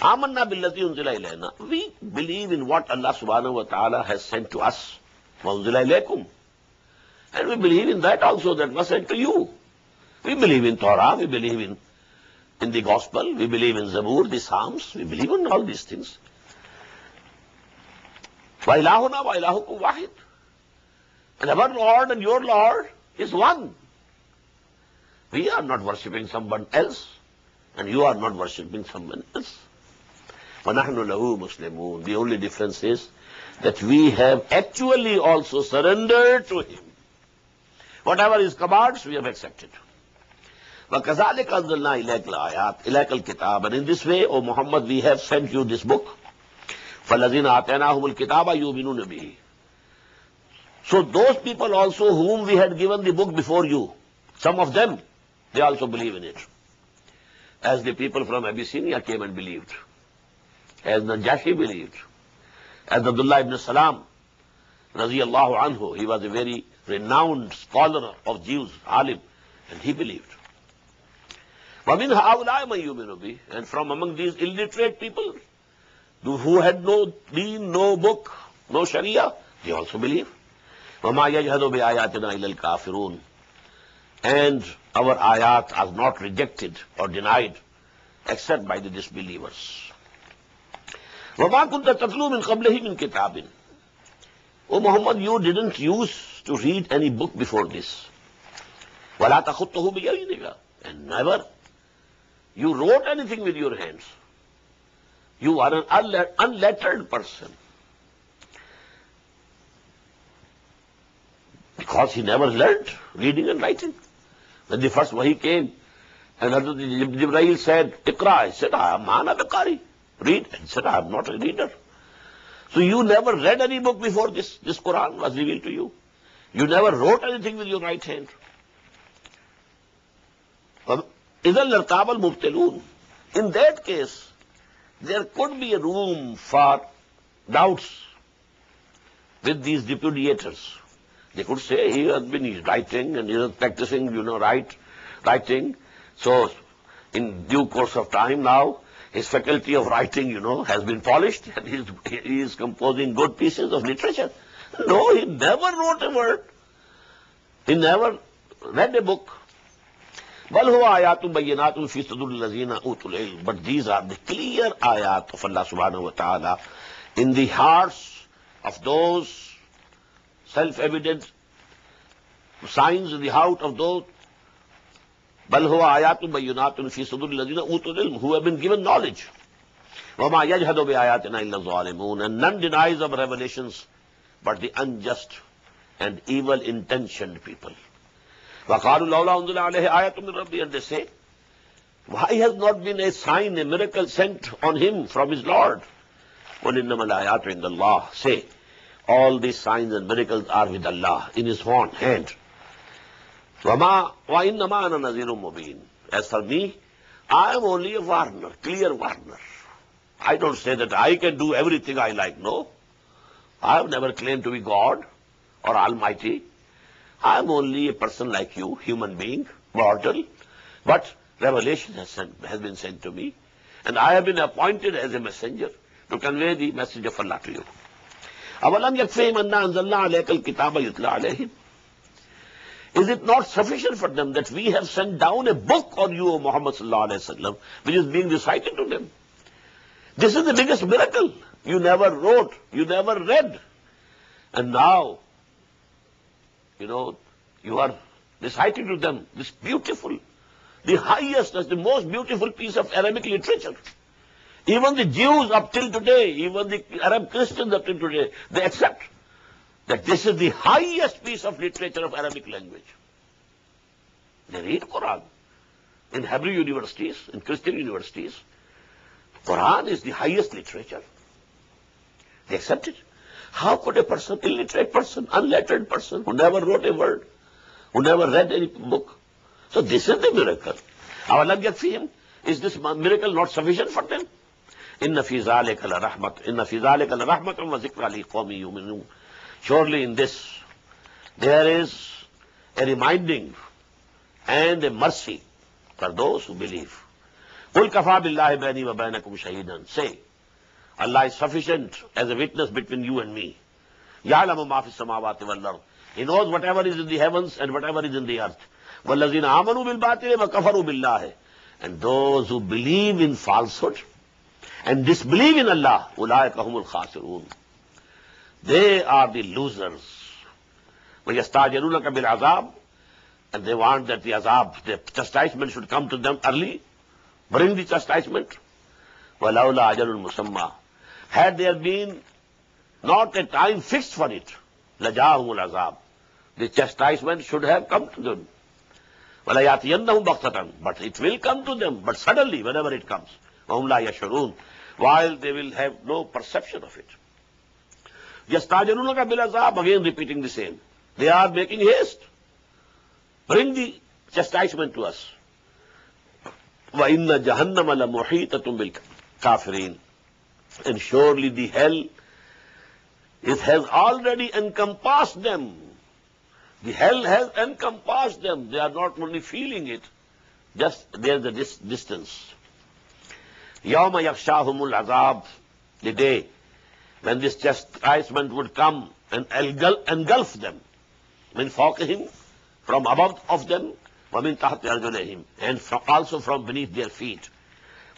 Amanna billati unzila ilayna. We believe in what Allah subhanahu wa ta'ala has sent to us. Wa. And we believe in that also that was sent to you. We believe in Torah, we believe in, in the Gospel, we believe in Zabur, the Psalms, we believe in all these things. Wa ilahukum wahid. And our Lord and your Lord is one. We are not worshipping someone else, and you are not worshipping someone else. وَنَحْنُ لَهُ مُسْلِمُونَ The only difference is that we have actually also surrendered to Him. Whatever His commands, we have accepted. وَكَذَلِكَ أَنزَلْنَا إِلَيْكَ الْآيَاتِ إِلَيْكَ الْكِتَابَ And in this way, O Muhammad, we have sent you this book. فَالَّذِينَ آتَيْنَاهُمُ الْكِتَابَ يُؤْمِنُونَ بِهِ So those people also whom we had given the book before you, some of them, they also believe in it. As the people from Abyssinia came and believed. As Najashi believed. As Abdullah ibn Salam, radiallahu anhu, he was a very renowned scholar of Jews, alim, and he believed. وَمِنْ هَؤُلَاءِ مَنْ يُؤْمِنُ بِهِ And from among these illiterate people, who had no deen, no book, no sharia, they also believe. وَمَا يَجْهَدُ بِآيَاتِنَا إِلَى الْكَافِرُونَ And our ayat are not rejected or denied except by the disbelievers. وما كنت تتلو من قبله من كتاب. O Muhammad you didn't use to read any book before this ولا تخت تو بھی یہی نہیں گا and never you wrote anything with your hands you are an unlettered person because he never learned reading and writing When the first Wahi came, and Hazrat Jibreel said, Iqra, I said, I am a man of the Qari. Read. And said, I am not a reader. So you never read any book before this, this Quran was revealed to you. You never wrote anything with your right hand. In that case, there could be a room for doubts with these repudiators. They could say he has been writing and he is practicing, you know, write, writing. So, in due course of time now, faculty of writing you know has been polish composing good pieces of literature no never بک بل وہ آیا تم بات فیصد بٹ دیز آر در آیا سبحان و تعالیٰ in there of those signs the heart of دو بل ہو آیا تم بینات الفی صد الدین ات العلم گیون نالج وما یجہد وب آیات نا ظالمون none denies of revelations but the unjust and evil intention people وقار اللہ عمل علیہ آیا تم ربی and say why has not been a sign a miracle sent on him from his lord ون ان ملا آیات ان اللہ. Say all the signs and miracle are with Allah in his hand hand وَمَا وَإِنَّمَا أَنَا نَذِيرٌ مُبِينٌ As for me, I am only a warner, clear warner. I don't say that I can do everything I like, no. I have never claimed to be God or Almighty. I am only a person like you, human being, mortal, but revelation has, sent, has been sent to me, and I have been appointed as a messenger to convey the message of Allah to you. أَوَلَمْ يَكْفِهِمْ أَنَّا أَنزَلْنَا عَلَيْكَ الْكِتَابَ يُتْلَى عَلَيْهِمْ Is it not sufficient for them that we have sent down a book on you, O Muhammad sallallahu alayhi wa which is being recited to them? This is the biggest miracle. You never wrote, you never read. And now you know, you are reciting to them this beautiful, the highest, the most beautiful piece of Arabic literature. Even the Jews up till today, even the Arab Christians up till today, they accept that this is the highest piece of literature of Arabic language. They read Quran in Hebrew universities, in Christian universities. Quran is the highest literature. They accept it. How could a person, illiterate person, unlettered person, who never wrote a word, who never read any book? So this is the miracle. أَوَلَمْ يَكْفِهِمْ Is this miracle not sufficient for them? إِنَّ فِي ذَلِكَ لَرَحْمَةٌ إِنَّ فِي ذَلِكَ لَرَحْمَةٌ وَذِكْرَى لِقَوْمٍ يُؤْمِنُونَ Surely in this there is a reminding and a mercy for those who believe. قُلْ كَفَى بِاللَّهِ بَيْنِي وَبَيْنَكُمْ شَهِيدًا Say, Allah is sufficient as a witness between you and me. يَعْلَمُ مَا فِي السَّمَاوَاتِ وَالْأَرْضِ He knows whatever is in the heavens and whatever is in the earth. وَالَّذِينَ آمَنُوا بِالْبَاطِلِ وَكَفَرُوا بِاللَّهِ And those who believe in falsehood and disbelieve in Allah, أُولَٰئِكَ هُمُ الْخَاسِرُونَ دے آر دی لوزرز وہ یستاجرون کا بل عذاب and they want that the عذاب the chastisement should come to them early bring the chastisement ولاؤلا اجل المسما had there been not a time fix for it لجا ہوں العذاب the chastisement should have come to them ولایاتی ہوں بختن but it will come to them but suddenly whenever it comes لا یشرون while they will have no perception of it it. يَسْتَعْجِلُونَكَ بِالْعَذَابِ Again repeating the same. They are making haste. Bring the chastisement to us. وَإِنَّ جَهَنَّمَ لَمُحِيطَةٌ بِالْكَافِرِينَ And surely the hell, it has already encompassed them. The hell has encompassed them. They are not only feeling it, just there's a dis- distance. يَوْمَ يَخْشَاهُمُ الْعَذَابِ The day when this chastisement would come and engulf, engulf them. من فوقهم, from above of them, ومن تحت أرجلهم, and from, also from beneath their feet.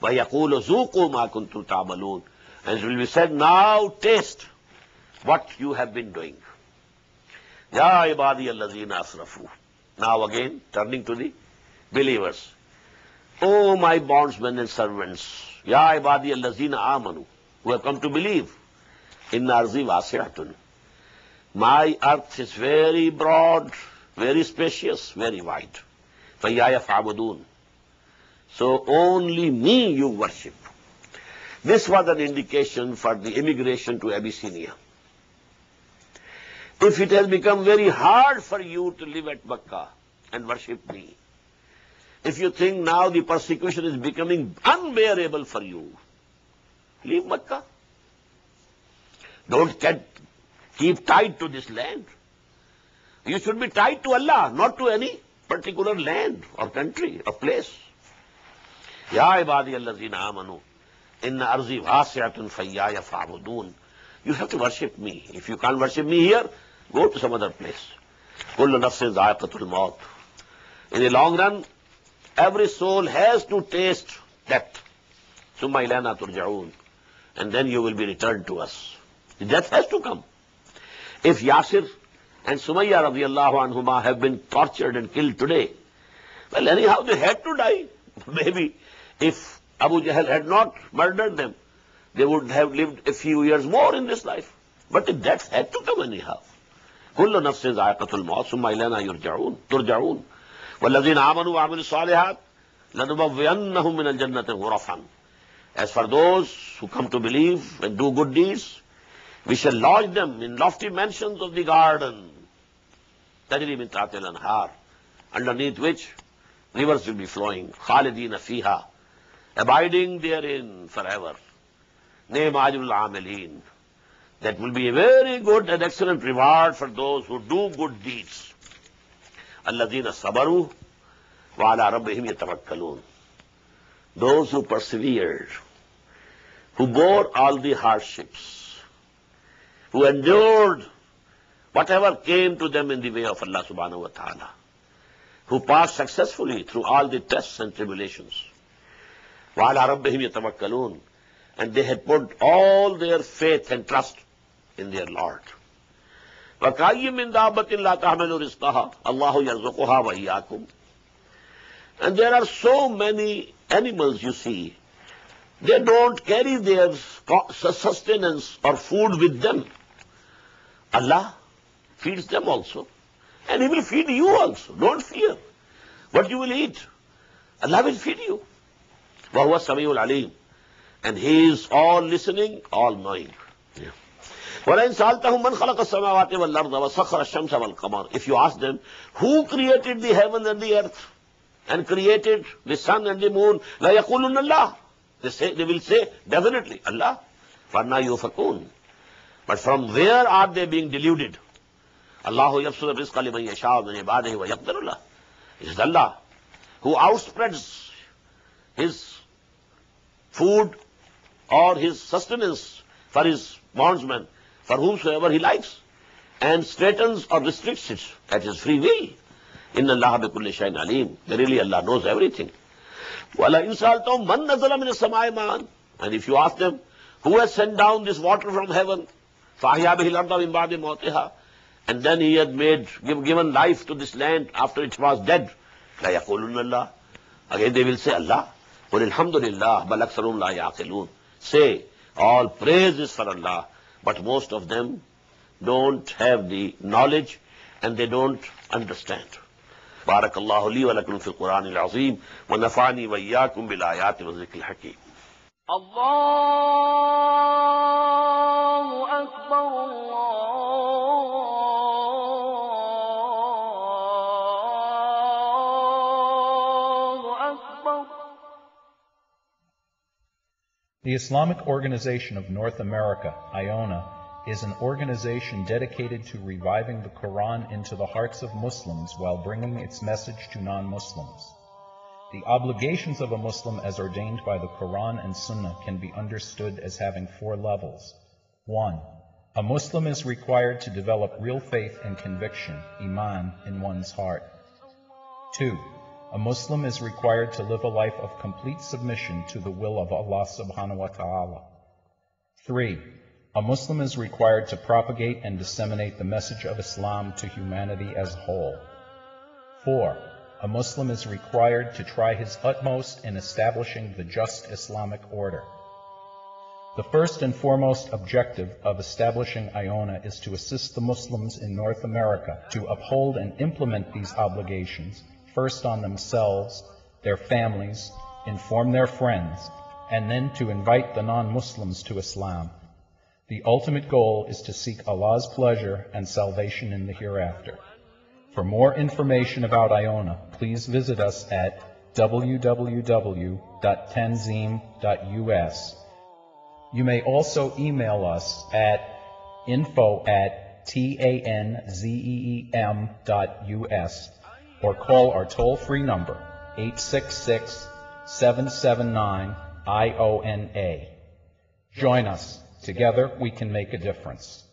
وَيَقُولُ ذُوقُوا مَا كُنْتُمْ تَعْمَلُونَ And it will be said, now taste what you have been doing. يَا عِبَادِيَ الَّذِينَ أَسْرَفُوا Now again, turning to the believers. O my bondsmen and servants, يَا عِبَادِيَ الَّذِينَ آمَنُوا Who have come to believe. ان عرضی واسعت my earth is very broad very spacious very wide فیا فامدون so only me you worship this was an indication for the immigration to Abyssinia if it has become very hard for you to live at Mecca and worship me if you think now the persecution is becoming unbearable for you leave Mecca Don't get, keep tied to this land. You should be tied to Allah, not to any particular land or country or place. Ya ibadi allazina amanu, inna arzi wasi'atun fayyaya fa'budun. You have to worship me. If you can't worship me here, go to some other place. Nafsin maut. In the long run, every soul has to taste death. Summa ilana turja'un. And then you will be returned to us. The death has to come. If Yasir and Sumayya radiallahu anhuma have been tortured and killed today, well, anyhow, they had to die. *laughs* Maybe if Abu Jahl had not murdered them, they would have lived a few years more in this life. But the death had to come anyhow. كل نفس ذائقة الموت ثم إلينا يرجعون ترجعون والذين آمنوا وعملوا الصالحات لنبوئنهم من الجنة غرفا As for those who come to believe and do good deeds, we shall lodge them in lofty mansions of the garden, تجري من تحت الأنهار, underneath which rivers will be flowing, خالدين فيها, abiding therein forever. نعم أجر العاملين. That will be a very good and excellent reward for those who do good deeds. الذين صبروا وعلى ربهم يتوكلون. Those who persevered, who bore all the hardships, who endured whatever came to them in the way of Allah subhanahu wa ta'ala, who passed successfully through all the tests and tribulations. وَعَلَى رَبِّهِمْ يَتَوَكَّلُونَ And they had put all their faith and trust in their Lord. وَكَأَيٍّ مِّن دَابَّةٍ لَا تَحْمِلُ رِزْقَهَا اللَّهُ يَرْزُقُهَا وَإِيَّاكُمْ And there are so many animals you see. They don't carry their sustenance or food with them. Allah feeds them also. And He will feed you also. Don't fear. What you will eat, Allah will feed you. وَهُوَ السَّمِيعُ الْعَلِيمُ And He is all listening, all knowing. Yeah. وَلَئِنْ سَأَلْتَهُمْ مَنْ خَلَقَ السَّمَاوَاتِ وَالْأَرْضَ وَسَخَّرَ الشَّمْسَ وَالْقَمَرَ If you ask them, who created the heaven and the earth and created the sun and the moon, لَا يَقُولُنَّ اللَّهِ They, say, they will say, definitely, Allah. فَأَنَّا يُؤْفَكُونَ but from where are they being deluded اللہ رزق لمن یشاء من عباده ویقدر Allah is Allah who out spreads his food or his sustenance for his bondsmen for whom so ever he likes and straitens or restricts its at his free will ان اللہ بک الشین علیم ریئلی اللہ نوز ایوری تھنگ اللہ انسان تو من نظر میں سمائے مان and if you ask them who has sent down this water from heaven Fahya bihi larda min ba'di mawtiha. And then he had made, give, given life to this land after it was dead. La yaqulun Allah. Again they will say Allah. Qul alhamdulillah bal aktharum la yaqilun. Say, all praise is for Allah, but most of them don't have the knowledge and they don't understand. بارك الله لي ولكم في القرآن العظيم ونفعني وإياكم بالآيات والذكر الحكيم الله أكبر الله أكبر The Islamic Organization of North America, IONA, is an organization dedicated to reviving the Quran into the hearts of Muslims while bringing its message to non-Muslims. The obligations of a Muslim as ordained by the Quran and Sunnah can be understood as having four levels. 1. A Muslim is required to develop real faith and conviction, iman, in one's heart. 2. A Muslim is required to live a life of complete submission to the will of Allah subhanahu wa ta'ala. 3. A Muslim is required to propagate and disseminate the message of Islam to humanity as a whole. 4. A Muslim is required to try his utmost in establishing the just Islamic order. The first and foremost objective of establishing IONA is to assist the Muslims in North America to uphold and implement these obligations, first on themselves, their families, inform their friends, and then to invite the non-Muslims to Islam. The ultimate goal is to seek Allah's pleasure and salvation in the hereafter. For more information about Iona, please visit us at www.tanzim.us. You may also email us at info at tanzeem dot us or call our toll-free number 866-779-IONA. Join us. Together we can make a difference.